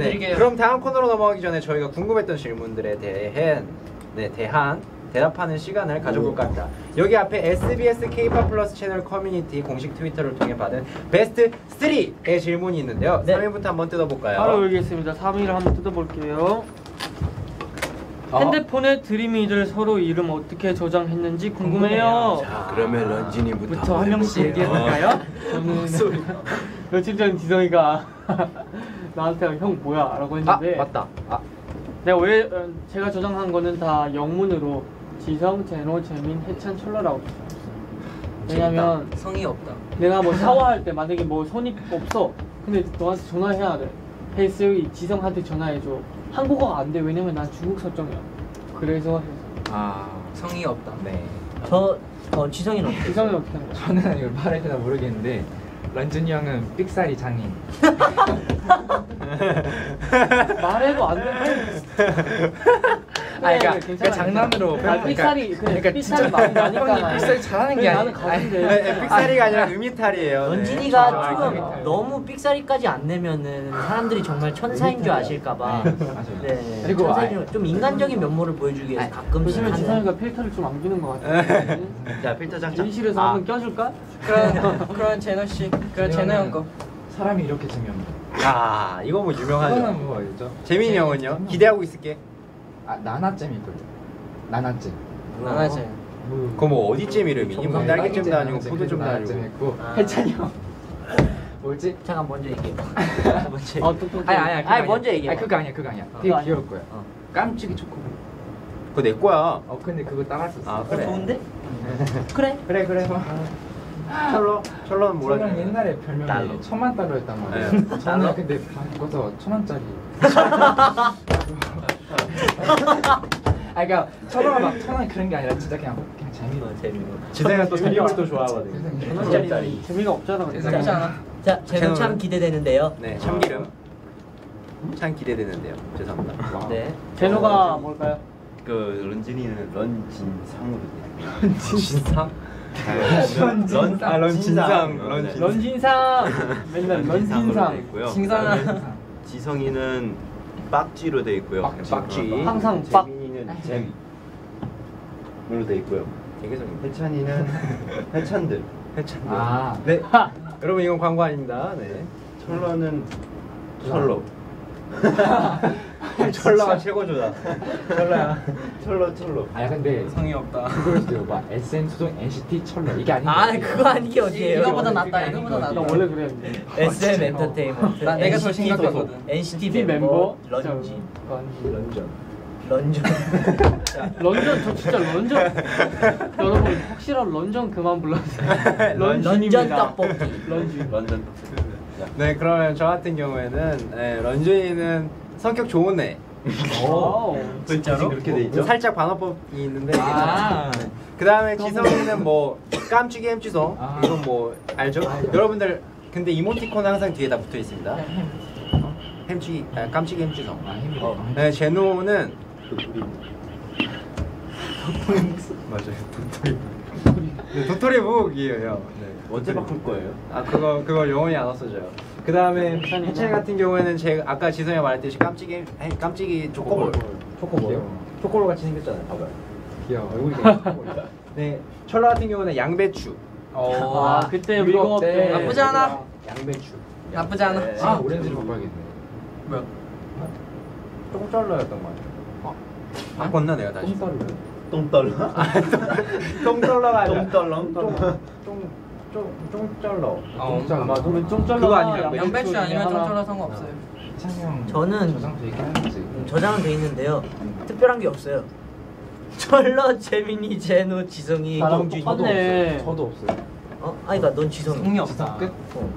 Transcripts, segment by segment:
해드릴게요. 그럼 다음 코너로 넘어가기 전에 저희가 궁금했던 질문들에 대해 네, 대한 대답하는 시간을 가져볼까 합니다. 여기 앞에 SBS K-pop 플러스 채널 커뮤니티 공식 트위터를 통해 받은 베스트 3의 질문이 있는데요. 네. 3위부터 한번 뜯어볼까요? 바로 여기 있습니다. 3위를 한번 뜯어볼게요. 어. 핸드폰에 드림이들 서로 이름 어떻게 저장했는지 궁금해요. 자, 그러면 런쥔이부터 부터 한 명씩 얘기해볼까요? 저는 며칠 전 지성이가 나한테 형 뭐야? 라고 아, 했는데 맞다. 아, 내가 왜 어, 제가 저장한 거는 다 영문으로 지성, 제노, 재민, 해찬, 천러라고. 왜냐면 성의 없다. 내가 뭐 샤워할 때 만약에 뭐 손이 없어 근데 너한테 전화해야 돼 Hey Siri 지성한테 전화해줘 한국어가 안 돼 왜냐면 난 중국 설정이야 그래서 해서 아, 성의 없다. 네. 저 어, 지성이는 어떻게? 지성이 어떻게 한 거야? 저는 이걸 말해야 되나 모르겠는데 런쥔이 형은 삑사리 장인 말해도 안 돼. 아니, 그러니까- 그래, 그러니까 장난으로 아, 그러니까- 삐살이 그래 그러니까 진짜 많이 나니까 형이 삑사리 잘하는 게 그래, 아니- 나는 네, 삑사리가 아니라 음이탈이에요. 네. 런진이가 아, 조금 재밌다. 너무 삑사리까지 안 내면은 사람들이 정말 천사인 줄 아실까봐. 네. 네. 그리고 좀 인간적인 면모를 보여주기 위해서 가끔씩 요즘에. 지성이가 필터를 좀 안 끼는 것 같아 자, 필터 장착. 진실에서 아, 한번 껴줄까? 그럼 그럼 제노 씨, 그럼 제노 형 거. 사람이 이렇게 재미없는 아, 이거 뭐 유명하죠. 뭐였죠? 재민이 형은요? 기대하고 있을게. 아 나나잼 있거든 나나잼 나나제. 그거 뭐 어디쯤 이름이니? 뭐 딸기잼도 아니고 포도잼도 아니고. 있고 아. 해찬이 형 뭐지? 잠깐 먼저 얘기해. 먼저. 어, 또, 또, 또. 아니 아니 아니, 아니 먼저 얘기해. 아니 그거 아니야 그거 아니야 어. 되게 그거 귀여울 거야 어. 깜찍이 초코볼 그거 내 거야. 어 근데 그거 따라할 수 있어 아, 어, 그래. 좋은데? 그래. 그래, 그래. 철로, 철로는 뭐라 그래? 옛날에 별명이 달러. 천만 달러였단 말이에요 네. 저는? 근데 바꿔서 천 원짜리 아 그러니까 천원 막천원 그런 게 아니라 진짜 그냥 그냥 재미로 재미로. 지성이가 또 재미를 또 좋아하거든. 세상에. 재미가 없잖아. 나쁘지 않아. 자, 제가 참 기대되는데요. 네, 참기름. 참 기대되는데요. 죄송합니다. 와. 네. 제노가 뭘까요? 그 런쥔이는 런진상으로 돼. 진상? 런, 아, 런진상. 런진. 런진상 맨날 런진상. 그다음에 지성이는 빡지로 돼 있고요. 빡지. 빡지. 항상 빡 재민이는 잼으로 돼 있고요. 좀 해찬이는 해찬들. 해찬. 아 네. 여러분 이건 광고 아닙니다. 네. 철러는 철러. 철러가 최고조다. 철러야. 철러 철러. 아 근데 성의 없다. 그걸 수도 있고 막 SM 수동 NCT 철러 이게 아닌 아. 그거 아닌 게 어디예요? 이거보다 낫다. 이거보다. 낫다. 원래 그랬는데 SM 엔터테인먼트. 나 내가 더. 소속. NCT 팀 멤버 멤버 런쥔. 런전. 런쥔. 런전 저 진짜 런전 여러분 확실한 런전 그만 불러주세요 런전. 떡볶이. 런쥔 런던. 네, 그러면 저 같은 경우에는 네, 런쥔이는 성격 좋은 애. wow. 진짜로? 그렇게 돼 있죠? 살짝 반어법이 있는데 아. 그 다음에 지성이는 뭐 깜찍이 햄찌성 아. 이건 뭐 알죠? 여러분들 근데 이모티콘 항상 뒤에 다 붙어 있습니다. 어? 햄찌 아, 깜찍이 햄찌성. 아 어. 네, 제노는 도토리. 맞아요 도토리. 네, 도토리 북이에요. 네. 언제 바꿀 거예요? 아 그거 그거 영원히 안 없어져요. 그 다음에 해찬이는? 해찬이 같은 경우에는 제 아까 지성이가 말했듯이 깜찍이 햄- 깜찍이 초코볼. 초코볼. 귀여워. 초코볼 같이 생겼잖아요. 봐봐요. 귀여워 얼굴이 그냥 네, 철러 같은 경우는 양배추. 아 그때 위로 때. 때 나쁘지 않아. 양배추. 나쁘지 않아. 아 오렌지로 바꿔야겠네 뭐야? 조금 철러였던 것 같아요. 바꿨나 내가 다시? 똥떨려 똥떨러? 똥떨러가 아니라 똥떨렁? 똥 똥똥 쩔러. 어, 똥 맞아 그러면 좀 잘라 그거 아니면 양배추 아니면 하나. 쫑쫑라 상관없어요. 찬이 형 저는- 저장도 얘기하는지 음, 저장은 돼 있는데요. 특별한 게 없어요. 철러, 재민이, 제노, 지성이, 나랑 공준이. 똑같네 저도 없어요 어? 아니 그러니까 넌 지성이. 성의 없다. 끝? 어.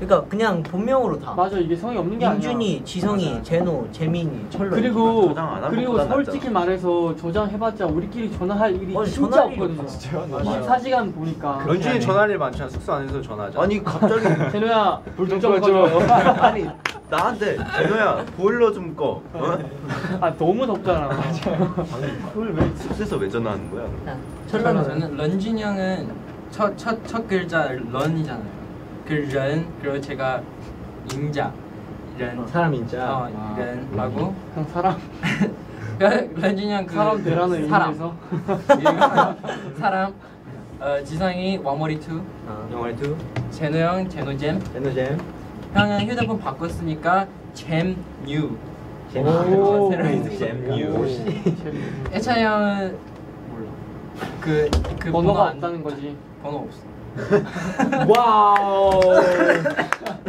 그러니까 그냥 본명으로 다. 맞아 이게 성이 없는 게 아니야 민준이, 지성이, 제노, 재민이, 철러. 그리고 저장 안 하면 그리고 솔직히 낫잖아. 말해서 저장해봤자 우리끼리 전화할 일이 어, 진짜 전화할 일이 없거든요 진짜요? 맞아요. 24시간 보니까 런쥔이 전화할 일 많잖아. 숙소 안에서 전화하자. 아니 갑자기 제노야 불좀 좀 꺼줘. 아니 나한테 제노야 보일러 좀 꺼. 어? 아 너무 덥잖아 아니 그걸 왜 숙소에서 왜 전화하는 거야? 자, 철러는 저는 런쥔 형은 첫 첫 첫 글자 런이잖아요. 그 런, 그리고 제가 임자 렌. 사람 인자. 어, 아, 렌하고 그냥 사람 렌진이 형그 사람 되라는 사람. 의미에서 사람. 어, 지성이 왕머리 투. 영원히 투. 제노 형 제노잼. 제노잼. 형은 휴대폰 바꿨으니까 잼 뉴. 오. 새로 잼유. 애찬이 형은. 그, 그 번호 번호가 안 없다는 거지. 번호 없어. wow.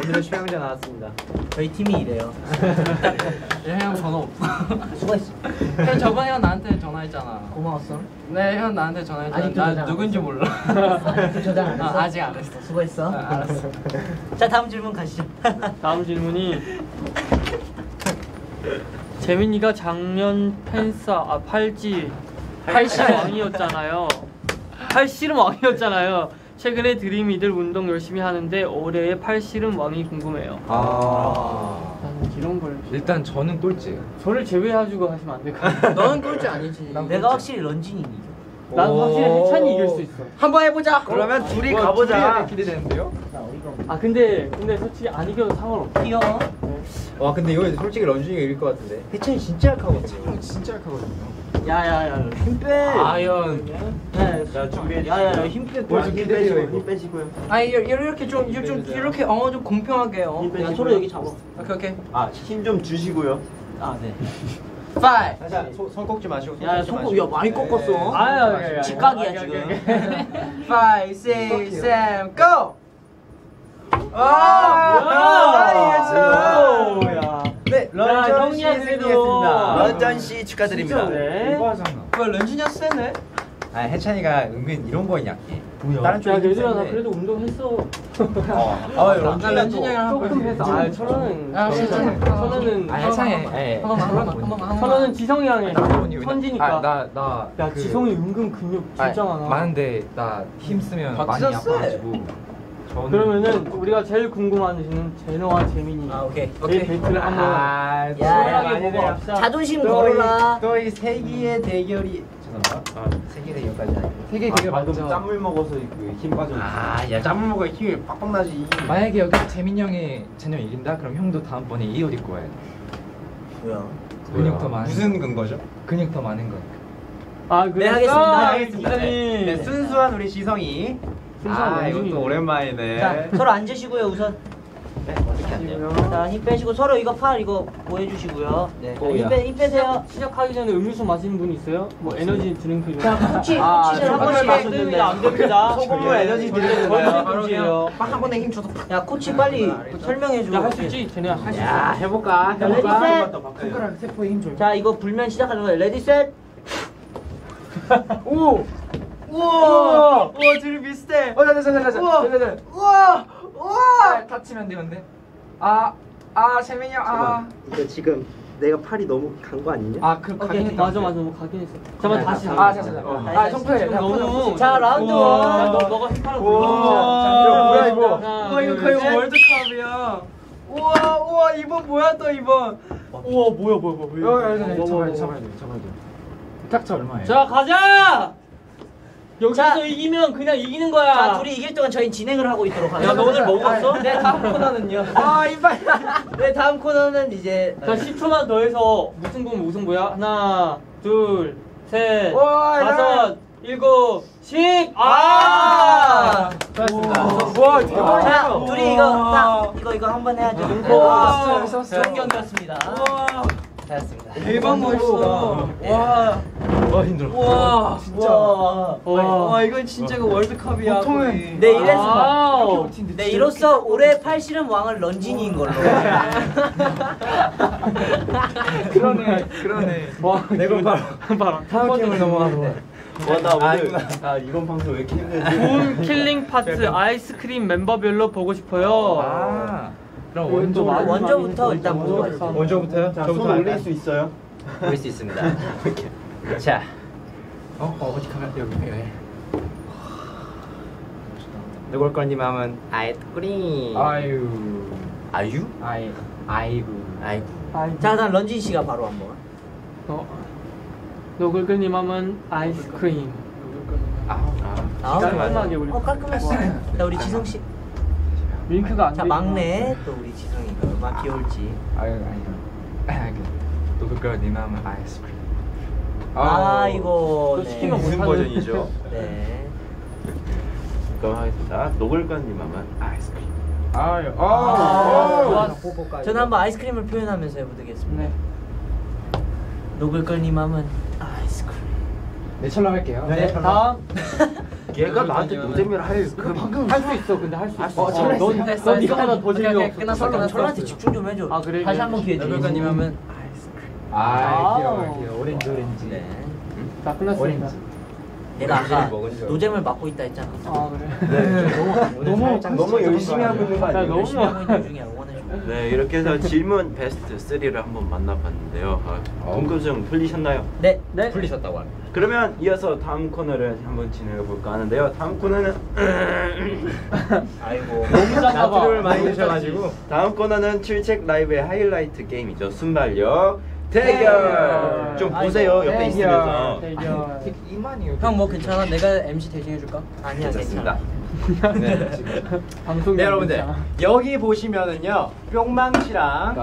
오늘의 최강자 나왔습니다. 저희 팀이 이래요. 형 번호 없어. 수고했어. 형 저번에 형 나한테 전화했잖아. 고마웠어. 네, 형 나한테 전화했잖아. 나 누군지 몰라. 저장 안 아, 했어? 아직 안 했어. 수고했어. 아, 알았어. 자 다음 질문 가시죠. 다음 질문이 재민이가 작년 펜사 아 팔찌 팔씨 왕이었잖아요. 팔씨름 왕이었잖아요. 최근에 드림 이들 운동 열심히 하는데 올해의 팔씨름 왕이 궁금해요. 아. 이런 걸 일단 저는 꼴찌예요. 저를 제외해주고 하시면 안 될까요? 너는 꼴찌 아니지. 내가 확실히 런쥔이 이겨. 난 확실히 해찬이 이길 수 있어. 한번 해보자. 그러면 둘이 와, 가보자. 기대되는데요? 아 근데 근데 솔직히 안 이겨도 상관없어. 귀여워. 와 근데 이거 솔직히 런쥔이가 이길 것 같은데. 해찬이 진짜 약하거든요. 형 진짜 약하거든요. 야야야 힘 빼. 아연. 자 준비해. 야야야 힘 빼. 뭘좀 기대해요, 이거. 힘 빼시고요. 아니 이렇게 이렇게 좀 이렇게 좀 이렇게 어 좀 공평하게 어. 야 서로 여기 잡아. 오케이 오케이. 아힘 좀 주시고요. 아 네. 파이. 자, 손, 손 꺾지 마시고. 손야 손목 마시고. 야 많이 꺾었어. 아야 직각이야 지금. 파이, 식, 셈, 고. 아, 뭐야? 야. 네, 런쥔 씨. 승리했습니다. 런전 씨 축하드립니다. 진짜네. 이거 하잖아. 그 런쥔이가 세네. 아 해찬이가 은근 이런 거에 약해. 뭐야? 다른 야 쪽이 얘들아 나. 그래도 운동했어. 아, 나 런쥔이 형이랑 조금 해서. 아 천원은 아, 천원은 천원은 아, 해창해. 예. 한 번만 한 번만 한 번만 한 번만. 천원은 지성이랑 해. 나본이 천지니까. 나 나 야 지성이 은근 근육 진짜 많아. 많은데 나 힘 쓰면 많이. 아파가지고. 저는 그러면은 우리가 제일 궁금한 지는 제노와 재민이. 아 오케이. 이 오케이. 배틀을 한번 아, 시원하게 야, 보고 야, 합시다. 자존심 걸어라. 또이 세기의 대결이 죄송합니다. 아, 세기 대결까지 아니고. 세계 아, 많죠. 짠물 먹어서 그힘 빠져. 아, 야 짬을 먹어 힘이 빡빡 나지. 만약에 여기서 재민 형이 재영 이긴다? 그럼 형도 다음번에 이 옷 입고 와야 돼. 뭐야? 근육 더 많은. 무슨 근거죠? 근육 더 많은 거. 아 네, 그래 하겠습니다. 네, 네, 순수한 우리 지성이. 순수한 아 런쥔이. 이것도 오랜만이네. 자 서로 앉으시고요 우선. 네, 어떻게 안 돼요? 자 힘 빼시고 서로 이거 팔 이거 뭐 해주시고요. 네. 오, 힘, 야. 빼, 힘 빼세요. 시작하기 전에 음료수 마시는 분 있어요? 뭐 에너지 드링크 이런 자 거. 아, 코치를 한 번씩 마셨는데 안 됩니다. 소금물 에너지 드리는 거예요. 바로 빡한 번에 힘 줘서 팍. 야 코치 빨리 설명해줘. 야할 수 있지? 쟤네야 할수 있어. 야, 해볼까? 자, ready 해볼까? 셋. 손가락 세포에 힘 줘. 자 이거 불면 시작하는 거예요. ready 셋. 오! 우와. 우와 둘이 비슷해. 어, 자, 자, 자, 자, 자. 우와. 자, 자, 자. 우와. 우와. 다치면 되는데. 아, 아, 재민이 형, 아. 이거 지금 내가 팔이 너무 간 거 아니냐? 아, 그. 가긴 맞아 맞아 뭐 가긴 했어. 잠깐 다시. 아, 자. 어. 아, 성표해. 지금 너무 자 라운드 우와. 원. 너 너가 이거 뭐야, 이거? 우와 이거 거의 월드컵이야. 우와 우와 이번 뭐야 또 이번. 우와 뭐야 뭐야 뭐야. 어, 야, 야, 야, 잡아야 돼, 잡아야 돼, 잡아야 돼. 탁차 얼마예요? 자 가자. 여기서 자. 이기면 그냥 이기는 거야. 자 둘이 이길 동안 저희 진행을 하고 있도록 하겠습니다. 야, 너 오늘 먹었어? 네 다음 코너는요. 아 이빨. 네 다음 코너는 이제 자 10초만 더 해서 무승부면 무승부야. 하나, 둘, 셋, 와, 다섯, 일곱, 십. 아. 아! 수고하셨습니다. 와자 둘이 이거 딱 이거 이거 한번 해야죠. 우와. 좋은 경기였습니다. 우와. 잘했습니다. 대박 멋있어. 와. 와 힘들어. 와. 와. 와 이건 진짜 그 월드컵이야. 거의. 네 이래서 wow. 네 이로써 올해 팔씨름 왕은 런쥔이인 걸로. 그러네, 그러네. 와, 내가 바로 바로 다음 게임을 넘어가고. 와나 오늘. 아 이번 방송 왜 이렇게 힘들지? Boom killing part 아이스크림 멤버별로 보고 싶어요. 아, 그럼 어, 원조. 원조부터 일단. 원조부터요? 자, 저부터 손? 올릴 수 있어요? 올릴 수 있습니다. 자, 어, 어, 어디 가면 여기 여기. 누굴 거님 하면 아이스크림. 아유, 아유? 아이, 아이고. 아이고. 아이, 자 다음 런쥔 씨가 바로 한번. 어. 노글글님 하면 아이스크림. 아, 아. 아, 깔끔하게 우리. 어 깔끔했어. 자 우리 지성 씨. 윙크가 안자 돼. 막내 또 우리 지성이가 얼마나 귀여울지. 아유 아니요. 네 마음은 아이스크림. 아 이거 너 네. 시키면 무슨 버전이죠? 네. 그럼 하겠습니다. 노골관님만은 아이스크림. 아유. 아, 아. 저는 한번 아이스크림을 표현하면서 해보겠습니다. 네. 맘은 아이스크림. 네 철로 할게요. 네. 다음. 얘가 나한테 노잼이라 할 그. 방금 할수 있어. 근데 할 수 있어. 어, 철로 넌. 넌 이거보다 더 재미없어. 철로 철로한테 집중 좀 해줘. 아, 그래? 다시 한 번 기회 드리겠습니다. 노골관님 하면 아 귀여워 귀여워. 오렌지 오렌지. 네. 자 끝났습니다. 오렌지. 내가 아까 먹은 줄 노잼을 맡고 있다 했잖아. 아 그래. 너무 너무 열심히 하고 있는 거 야, 아니에요? 너무 열심히 하고 있는 중에 응원해 줘. 네 이렇게 해서 질문 베스트 3를 한번 만나봤는데요. 아, 궁금증 풀리셨나요? 네. 네. 풀리셨다고 합니다. 그러면 이어서 다음 코너를 한번 진행해 볼까 하는데요. 다음 코너는 아이고. 너무 작아 봐. 나트륨을 많이 드셔가지고 다음 코너는 출첵 라이브의 하이라이트 게임이죠. 순발력 대결. 좀 보세요 옆에 대결. 있으면서. 대결. 이만이요. 형 뭐 괜찮아? 내가 MC 대신 해줄까? 아니야 괜찮습니다. 네. 방송 네 여러분들 여기 보시면은요 뿅망치랑.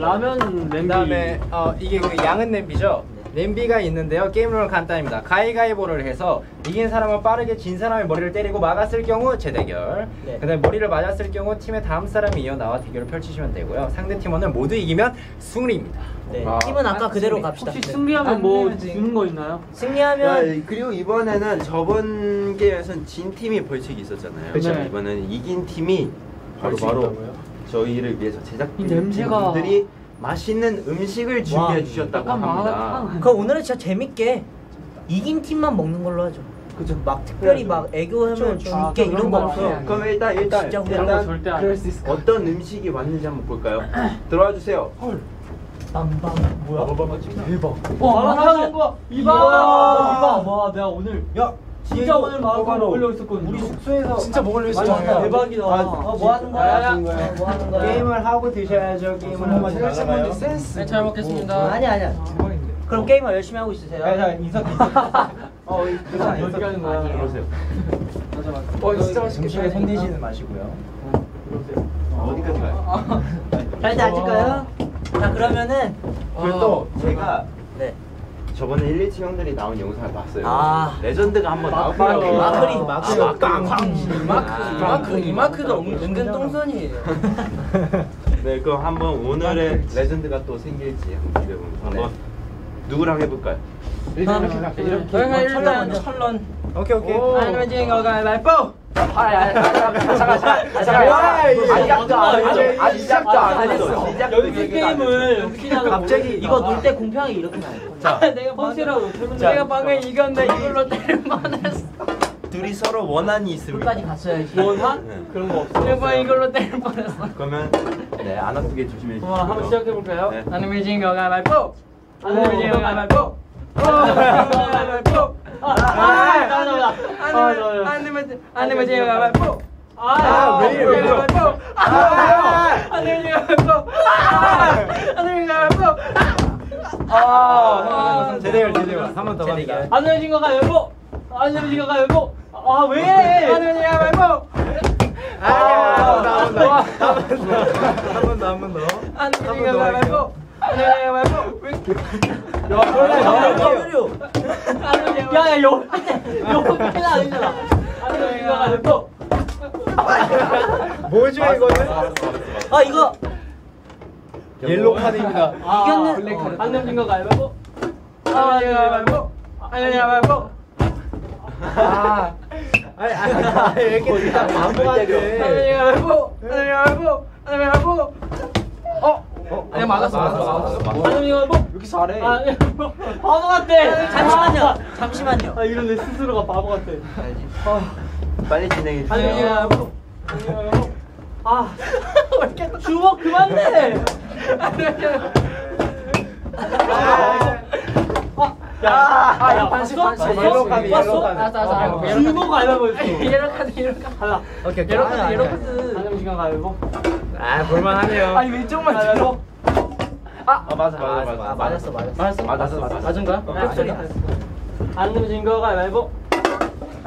라면 냄비. 그다음에 어 이게 그 양은 냄비죠. 냄비가 있는데요. 게임 룰은 간단합니다. 가위가위보를 해서 이긴 사람은 빠르게 진 사람의 머리를 때리고 막았을 경우 재대결. 네. 그다음에 머리를 맞았을 경우 팀의 다음 사람이 이어 나와 대결을 펼치시면 되고요. 상대 팀원은 모두 이기면 승리입니다. 네. 아. 팀은 아까 그대로 갑시다. 혹시 네. 승리하면 뭐안 되면 주는 거 있나요? 승리하면 그리고 이번에는 저번 게임에서는 진 팀이 벌칙이 있었잖아요. 그쵸. 네. 이번에는 이긴 팀이 바로 바로 있다고요? 저희를 위해서 이 제작진 냄새가- 분들이 맛있는 음식을 준비해 주셨다고 합니다. 그럼 오늘은 진짜 재밌게 이긴 팀만 먹는 걸로 하죠. 그죠? 막 특별히 막 애교하면 줄게 아, 이런 거 없어. 그럼 일단 일단 진짜 일단 절대 안 그럴 해. 수 있을 것 어떤 음식이 왔는지 한번 볼까요? 들어와 주세요. 빰빰 뭐야? 대박. 와 마라탕 이봐 이야. 이봐 와 내가 오늘 야 진짜 오늘 마라탕 먹으려고 했었거든요. 우리 숙소에서 진짜 먹으려. 맞아. 대박이다. 아, 어, 뭐 하는 거야? 야, 야. 어, 뭐 하는 거야? 게임을 하고 드셔야죠. 게임을 하고 드셔야죠. 센스. 네, 잘 먹겠습니다. 아니야 아니야. 대박인데. 그럼 게임을 열심히 하고 있으세요? 야, 야, 인사 어, 인사 어떻게 하는 거야? 아니에요. 들어오세요. 맞아 맞아. 어 진짜 맛있겠다. 음식에 손대지는 마시고요. 어디까지 가요? 자 일단 앉을까요? 자 그러면은 그리고 또 제가 네. 저번에 1, 2회 형들이 나온 영상을 봤어요. 아. 레전드가 한번. 나왔고요. 마크 리, 아, 마크 리. 마크 리. 이마크 이 마크 이마크가 은- 은근 똥손이에요. 네, 그럼 한번 오늘의 레전드가 또 생길지 한번 기대해 보면서 한번 누구랑 해볼까요? 이렇게 이렇게 이렇게. 저희가 철런 일단. 철런. 오케이, 오케이. 아니면 지금 가위바위보. 시작도 안 했어. 아직 시작도 안 했어. 시작도 연습 얘기가 안 게임을 했어. 혹시나 갑자기 이거 놀 때 공평하게 이렇게 나요. 자, 내가 펀치라고 태문 내가 방금 이겼는데 이걸로 때릴 뻔했어. 둘이 서로 원한이 있습니다. 끝까지 갔어야지. 원한 네. 그런 거 없어. 내가 방금 이걸로 때릴 뻔했어. 그러면 네, 안 아프게 조심해 주시고요. 와 한번 시작해 볼까요? 네. 아니면 지금 가위바위보. 아니면 지금 가위바위보. 아, 가위바위보. 아, 아, 나, 나, 나. 아, 아니면 나, 나. 아니면 아니면 지금 가위바위보. 아, 왜 이래. 가위바위보. 아, 아니면 지금 가위바위보. 아. 아, 제대로, 제대로. 한번 더 갑니다. 안 내려진 거 가위바위보. 안 내려진 거 가위바위보. 아 왜? 아니면 지금 가위바위보. 아니야, 한번 더, 한번 더. 와. 한번 더, 한번 더. 아니면 지금 가위바위보. 야, 원래 어, 아니면 지금 야, 야, 요, 요, 끝나 아니잖아. 거 가위바위보. 뭐죠, 이거는? 아 이거 옐로우 카드입니다. 아, 이겼는-. 어. 안 내려진 거 지금 가위바위보. 아니면 지금 가위바위보. 아, 아니, 아니, 왜 이렇게 진짜 바보 같아. 아니면 지금 가위바위보. 아니면 지금 가위바위보. 아니면 가위바위보. 어? 아니 맞았어 맞았어 맞았어. 거 가위바위보. 이렇게 잘해. 아, 야, 바보 같아. 잠시만요. 잠시만요. 아, 이런 내 스스로가 바보 같아. 빨리 진행해 아니면 지금 주세요. 가위바위보. 아니면 지금 가위바위보. 아, 주먹 그만 내. 지금 야, 아, 야? 반칙. 봤어? 옐로우 카드? 옐로우 카드. 알았어. 아, 주먹 가위바위보 했어. 옐로 카드 옐로 카드. 달라. 오케이. 옐로 카드 아니야. 카드. 안녕 시간 가위바위보. 아, 볼만하네요. 아니 왼쪽만 가위바위보. 아 맞아 맞아 아, 맞아. 맞았어 맞았어. 맞았어? 맞았어 맞았어. 맞은 거야? 어, 네, 소리. 안 내려진 거 가위바위보.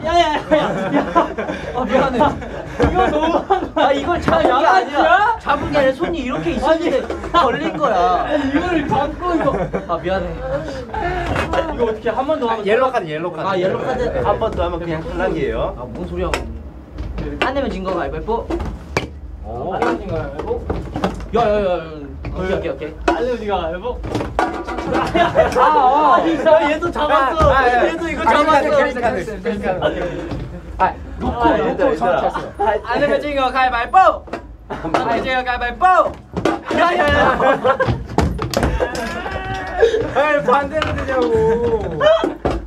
야야야야. 야. 아 미안해. 이거 너무한 거아 이걸 잡은 게? 아니라 잡은 게 아니라 손이 이렇게 있었는데 걸린 거야. 이거를 잡고 이거 아 미안해. 이거 어떻게 한 번 더 하면 옐로 카드 옐로 카드. 아 옐로 카드. 한 번 더 하면 그냥 탈락이에요. 아 뭔 소리야? 안 내면 진 거가 알바 내면 진거 알고 야야야. 오케이 오케이 오케이. 안 내면 진거 알고 아, 아, 아, 진짜 얘도 잡았어 아, 아, 아. 얘도 이거 잡았어. 캐릭터. 아, 놓고 아, 놓고 얘들아, 선택했어요. 안 내면 진거 가위바위보. 안 내면 진거 가위바위보. 야야야. 아, 반대로 되냐고.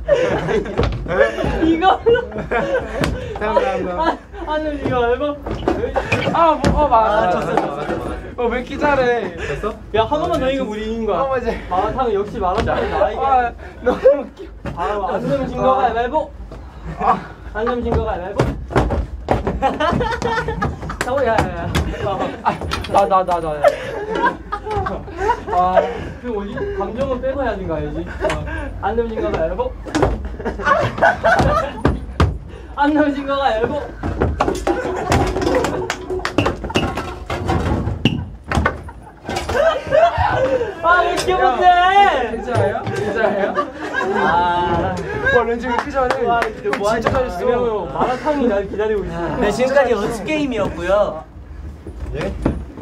이거 감사합니다. 안 내면 진거 알고 아, 뭐, 어, 맞아. 아, 졌어, 졌어, 맞아. 어, 왜 이렇게 잘해? 됐어? 야한 번만 더 이기면 우리 이긴 거야 어, 맞아. 마라탕은 역시 마라탕은 나에게 아, 너무 웃겨. 아, 안 내면 진 거가 알고 안 내면 진 거가 알고 잠깐 야야야 아, 나, 나, 나. 아, 그 뭐지? 감정은 빼고 해야 되는 거 알지? 어. 안 내면 진 거가 알고 안 내면 진 거가 알고 아왜 이렇게 못해? 진짜예요? 진짜예요? 아. 와, 렌즈 왜 이렇게 잘해? 와, 뭐 진짜? 잘했어. 마라탕이 날 기다리고 있어. 네 지금까지 연습 게임이었고요. 예?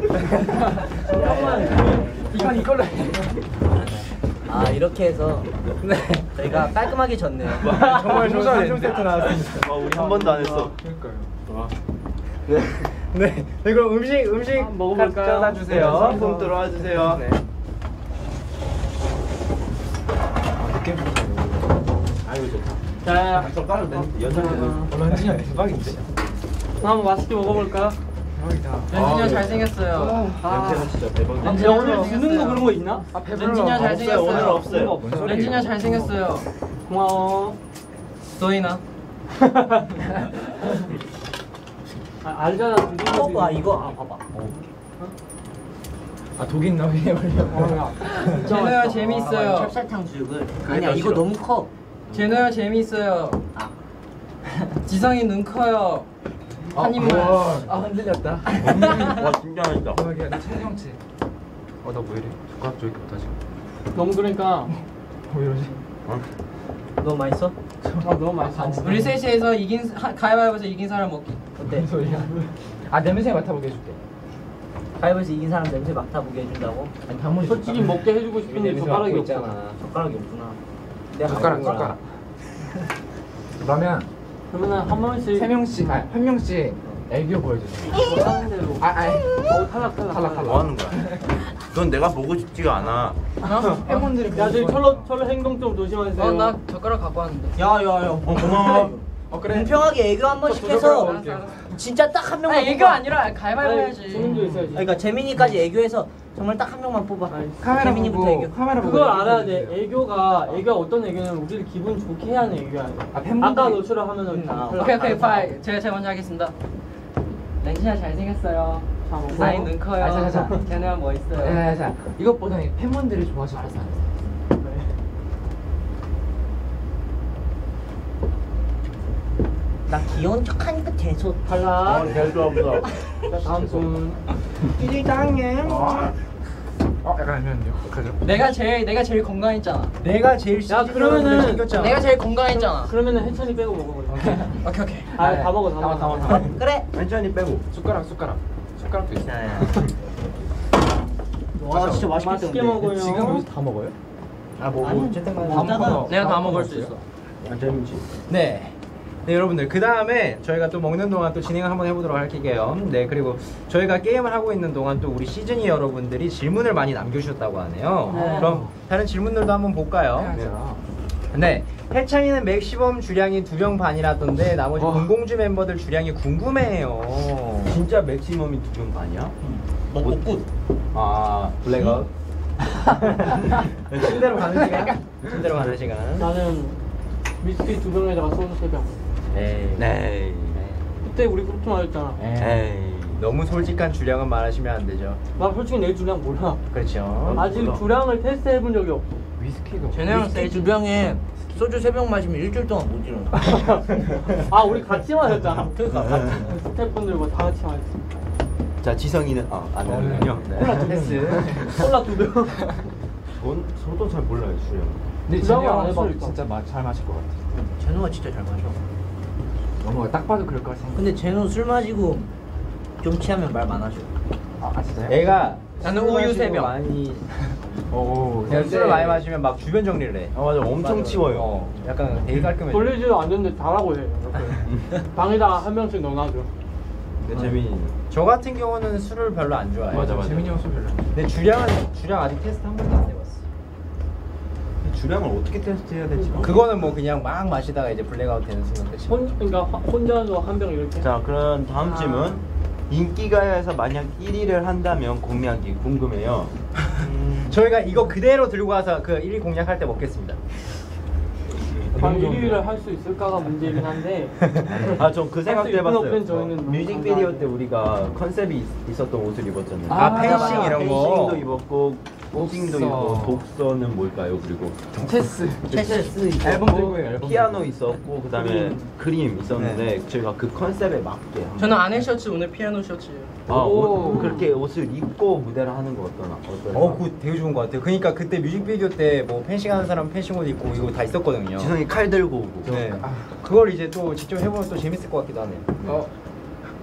잠깐만. 이건 이걸로 해. 아 이렇게 해서 네. 저희가 깔끔하게 졌네요. 정말 좋은 3종 세트 나왔습니다. 어, 우리 한 번도 안 했어. 그러니까요. 네. 네. 네, 그럼 음식 음식 한번 먹어볼까요? 가져다 주세요. 상품 들어와 주세요. 네. 아이고 좋다. 자, 젓가락 연장 런쥔이 대박인데. 한번 맛있게 먹어볼까 요? 대박이다. 렌진이 형 잘생겼어요. 냄새가 진짜 대박. 아, 야, 오늘 주는 거 그런 거 있나? 아, 없어요. 잘생겼어요. 오늘 없어요. 형 잘생겼어요. 고마워. 너희나. 아, 알잖아. 어, 와 이거 아 봐봐. 아, 독 있나 해보려고. 제노 형 재미있어요. 찹쌀탕 수육을 아니야 이거 너무 커. 제노 형 재미있어요. 아. 지성이 눈 커요. 한 입만. 아, 흔들렸다. 와 진짜 맛있다. 대박이야. 나 청경채. 어, 나뭐 이래? 젓가락 저렇게 못하지? 너무 그러니까. 왜 이러지? 너무 맛있어? 아, 너무 맛있어. 우리 셋이서 이긴 사- 가위바위보에서 이긴 사람 먹기. 어때? 무슨 소리야? 아, 냄새 맡아보게 해줄게. 가위바위보에서 이긴 사람 냄새 맡아보게 해준다고? 아니, 단무지. 솔직히 먹게 해주고 싶은데 젓가락이 없잖아. 젓가락이 없구나. 내가 젓가락, 가져온. 젓가락. 그러면 그러면 한 번씩. 세 명씩, 아, 한 명씩 애교 보여주세요. 하는 대로. 아, 아, 어, 탈락, 탈락. 탈락, 탈락. 뭐 하는 거야? 넌 내가 보고 싶지가 않아. 팬분들이 야, 저희 철로, 철로 행동 좀 조심하세요. 어, 나 젓가락 갖고 왔는데. 야야야. 어 고마워. 어, 그래. 공평하게 애교 한 번씩 해서 진짜 딱 한 명만 아니 이거 뽑아. 아니라 가위바위보 해야지. 있어야지. 그러니까 재민이까지 애교해서 정말 딱 한 명만 뽑아. 카메라 재민이부터 보고, 애교. 카메라 보고. 그걸 알아야. 돼. 애교가 애교가 어떤 애교냐면 우리를 기분 좋게 해야 하는 애교야. 아, 팬분들이- 아까 너처럼 하면은 아, 탈락. 오케이 오케이 파이. 제가 제가 먼저 하겠습니다. 형 잘생겼어요. 사이 눈 커요. 아, 자, 자, 자. 형 멋있어요. 자, 자, 자. 이것보다 팬분들이 좋아하실 것 같아. 나 귀여운 척 하니까 대소. 탈락. 별도 없어. 자, 다음 분. 어, 약간 아니면요? 어떡하죠? 내가 제일 내가 제일 건강했잖아. 내가 제일 야, 그러면은 생겼잖아. 내가 제일 건강했잖아. 그러면은 해찬이 빼고 먹어버려. 오케이 오케이. 아, 다 먹어, 다다 먹어. 먹어, 다 먹어. 그래. 완전히 빼고. 숟가락, 숟가락. 숟가락도 있어. 와 진짜 맛있겠다. 맛있게 근데. 먹어요. 지금 여기서 다 먹어요? 아, 뭐, 어쨌든 간에. 내가 다 먹을 수 있어. 완전이지. 네. 네 여러분들 그 다음에 저희가 또 먹는 동안 또 진행을 한번 해보도록 할게요. 네 그리고 저희가 게임을 하고 있는 동안 또 우리 시즈니 여러분들이 질문을 많이 남겨주셨다고 하네요. 네. 그럼 다른 질문들도 한번 볼까요? 네. 해찬이는 맥시멈 주량이 두 병 반이라던데 나머지 공공즈 멤버들 주량이 궁금해요. 진짜 맥시멈이 두 병 반이야? 먹고 끝. 아 블랙아웃. 침대로 가는 시간. 침대로 가는 시간. 나는 위스키 두 병에다가 소주 세 병. 네. 네. 그때 우리 그렇게 말했잖아. 에이. 너무 솔직한 주량은 말하시면 안 되죠. 나 솔직히 내 주량 몰라. 그렇죠. 아직 주량을 테스트 해 본 적이 없어. 위스키가 세이 두 병에 소주 세 병 마시면 일주일 동안 못 일어나. 아 우리 같이 마셨잖아. 그러니까 같이. 스태프분들과 다 같이 마셨어. 자 지성이는 아, 안 하는군요. 콜라 두 패스. 콜라 두 병. 전 저도 잘 몰라요 수영. 근데 그런 거안 진영 술. 진짜 마, 잘 마실 것 같아. 제노가 진짜 잘 마셔. 너무 딱 봐도 그럴 것 같아. 근데 제노 술 마시고 좀 취하면 말 많아져. 아, 아 진짜요? 얘가 나는 술 우유 마시고 세 병. 많이 오. 그냥 술을 많이 마시면 막 주변 정리를 해. 아 맞아 엄청 치워요. 어, 약간 되게 깔끔해. 돌리지도 않는데 잘하고 해. 이렇게. 방에다 한 명씩 넣어놔줘. 근데 재민이 저 같은 경우는 술을 별로 안 좋아해. 맞아, 맞아. 재민이 형 술 별로. 안 좋아. 근데 주량은 주량 아직 테스트 한 번도 안. 주량을 어떻게 테스트해야 될지. 그거는 뭐 그냥 막 마시다가 이제 블랙아웃 되는 순간 끝이. 혼 그러니까 화- 혼자서 한 병 이렇게. 자 그럼 다음 질문. 인기가요에서 만약 1위를 한다면 공약이 궁금해요. 저희가 이거 그대로 들고 가서 그 1위 공약할 때 먹겠습니다. 방 1위를 할 수 있을까가 문제이긴 한데. 아 전 그 생각도 할수 해봤어요. 저희는 너무 뮤직비디오. 때 우리가 컨셉이 있- 있었던 옷을 입었잖아요. 아, 펜싱 이런 거. 펜싱도 입었고 복싱도 독서. 입고 독서는 뭘까요? 그리고 체스. 체스 있고. 앨범 들고 해요, 앨범 피아노 들고. 있었고 그다음에 그림 있었는데 저희가 그 컨셉에 맞게 한번- 저는 안에 셔츠 오늘 피아노 셔츠예요. 아, 옷, 그렇게 옷을 입고 무대를 하는 거 어떠나? 어떠나? 어, 그거 되게 좋은 것 같아요. 그러니까 그때 뮤직비디오 때 뭐 펜싱 하는 사람 펜싱 옷 입고 이거 다 있었거든요. 지성이 칼 들고 오고. 네. 그걸 이제 또 직접 해보면 또 재밌을 것 같기도 하네요. 어.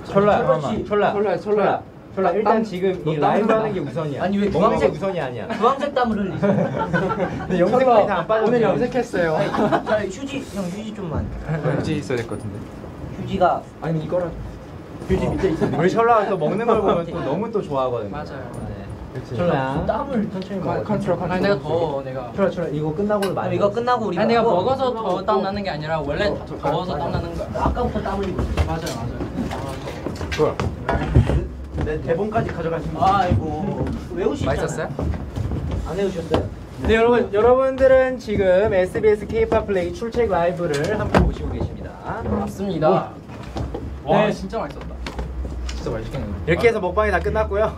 철라, 철라 철라, 씨. 철라, 철라. 철라. 일단 땀- 지금 너이땀 라이브. 하는 게 우선이야. 아니, 왜 먹는 게 주황색- 우선이 아니야. 주황색 땀을 흘리지. 근데 영상까지 다안 빠져. 오늘 염색했어요. 자 휴지 형 휴지 좀만. 휴지 있어야 될 것 같은데. 휴지가 아니 이거라. 휴지 밑에 있어. 우리 철라가 또 먹는 걸 보면 또 너무 또 좋아하거든요. 맞아요. 네. 철라야. 땀을 천천히 컨- 먹어. 컨트롤 컨트롤. 아니 내가 더워 내가. 철라, 철라. 이거 끝나고 많이. 이거 끝나고 우리 아니 내가. 먹어서 더 땀 나는 게 아니라 원래 더워서 땀 나는 거야. 아까부터 땀 흘리고. 맞아요 맞아요. 좋아. 내 대본까지 가져가시면 아이고 외우시잖아. 맛있었어요? 안 외우셨어요? 네 여러분 여러분들은 지금 SBS K-pop 플레이 출첵 라이브를 함께 보시고 계십니다. 맞습니다. 와, 네 진짜 맛있었다. 진짜 맛있겠네. 이렇게 해서 먹방이 다 끝났고요.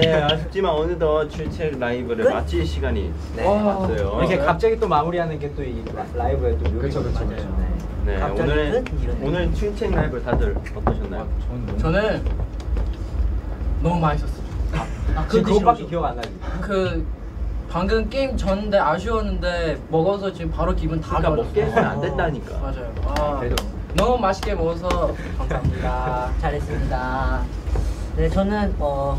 네, 아쉽지만 어느덧 출첵 라이브를 끝? 마칠 시간이 네. 왔어요. 이렇게 갑자기 또 마무리하는 게 또 이 라이브의 또 묘미죠. 그쵸, 그쵸. 네, 갑자기 오늘 끝? 이런 오늘 출첵 라이브 다들 어떠셨나요? 저는 너무 맛있었어요. 아, 지금 그 그것밖에 드시고 기억 안 나지. 그 방금 게임 졌는데 아쉬웠는데 먹어서 지금 바로 기분 다 그러니까. 먹게 해서는 안 된다니까. 맞아요. 아, 그래도 너무 맛있게 먹어서 감사합니다. 아, 잘했습니다. 네, 저는 어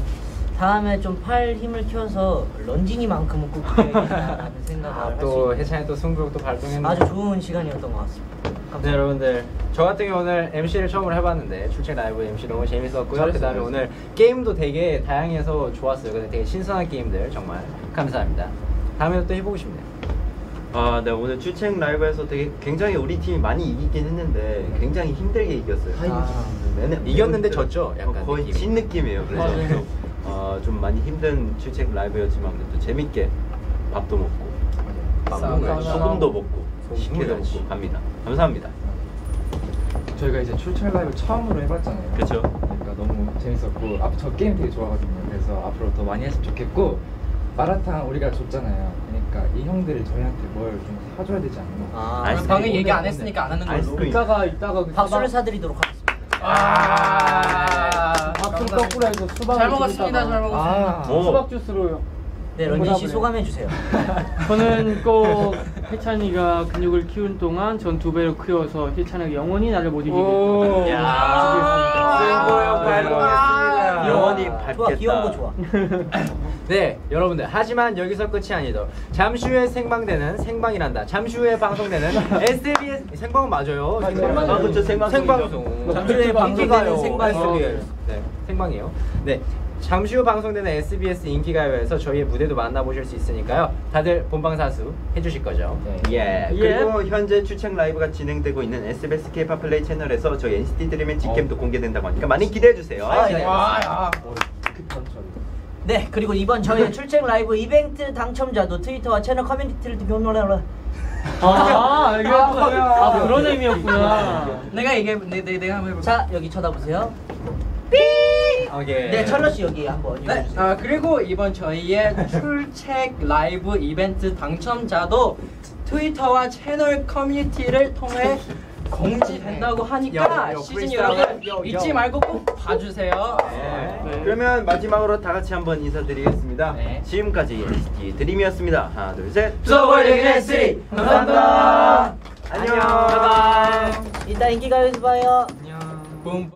다음에 좀 팔 힘을 키워서 런쥔이만큼은 꼭 해야겠다라는 생각을 아, 할수 또 있는 해찬이 또 승부욕 또 발동했네. 아주 좋은 시간이었던 것 같습니다. 네 여러분들 저 같은 경우 오늘 MC를 처음으로 해봤는데 출첵 라이브 MC 너무 재밌었고요. 잘했어요, 그 다음에 오늘 게임도 되게 다양해서 좋았어요. 근데 되게 신선한 게임들 정말 감사합니다. 다음에도 또 해보고 싶네요. 아, 네 오늘 출첵 라이브에서 되게 굉장히 우리 팀이 많이 이기긴 했는데 굉장히 힘들게 이겼어요. 아, 매는- 이겼는데 매우 졌죠? 힘들어요. 약간 거의 느낌이. 진 느낌이에요. 그래서. 좀, 어, 좀 많이 힘든 출첵 라이브였지만 그래도 재밌게 밥도 먹고 감사합니다. 소금도 먹고 식혜도. 먹고 갑니다. 감사합니다. 저희가 이제 출첵 라이브 처음으로 해봤잖아요. 그쵸. 그러니까 너무 재밌었고 앞, 저 게임 되게 좋아하거든요. 그래서 앞으로 더 많이 했으면 좋겠고 마라탕 우리가 줬잖아요. 그러니까 이 형들이 저희한테 뭘 좀 사줘야 되지 않나. 아, 아이스크림. 방금 얘기 안 했으니까 안 하는 걸로. 아이스크림. 이따가 이따가 그 박수를 수박- 사드리도록 하겠습니다. 아, 밥좀 감사합니다. 거꾸로 해서 수박 잘 먹었습니다. 잘 먹었습니다. 오. 수박 주스로요. 네, 런쥔 씨? 소감해 주세요. 저는 꼭 혜찬이가 근육을 키운 동안 전 두 배로 키워서 혜찬이가 영원히 나를 못 이기겠다. 야, 발동했습니다. 영원히 좋아. 귀여운 거 좋아. 네, 여러분들. 하지만 여기서 끝이 아니죠. 잠시 후에 생방되는 생방이란다. 잠시 후에 방송되는 SBS 생방은 맞아요. 아, 그쵸, 생방송이죠. 생방송. 잠시 후에 방송되는. 생방송. SBS. 네, 생방이요. 네. 잠시 후 방송되는 SBS 인기가요에서 저희의 무대도 만나보실 수 있으니까요. 다들 본방사수 해주실 거죠? 예. 예. 그리고 현재 출첵 라이브가 진행되고 있는 SBS K-pop 플레이 채널에서 저희 NCT 드림의 직캠도 공개된다고 하니까 많이 기대해 주세요. 아, 네. 와, 야. 급한 처리. 네, 그리고 이번 저희의 출첵 라이브 이벤트 당첨자도 트위터와 채널 커뮤니티를 통해 아, 이게 아 그런 의미였구나. 내가 얘기해, 내, 내, 내가 한번 해볼게. 자, 여기 쳐다보세요. 오케이. 네, 철러 씨 여기 한번 네, 읽어주세요. 아 그리고 이번 저희의 출첵 라이브 이벤트 당첨자도 트위터와 채널 커뮤니티를 통해 공지된다고 하니까 시즌. 여러분. 잊지 말고 꼭 봐주세요. 네. 그러면 마지막으로 다 같이 한번 인사드리겠습니다. 네. 지금까지 NCT 드림이었습니다. 하나, 둘, 셋. 수고하셨습니다, NCT. 감사합니다. 안녕. 바이바이. 이따 인기가요에서 봐요. 붐.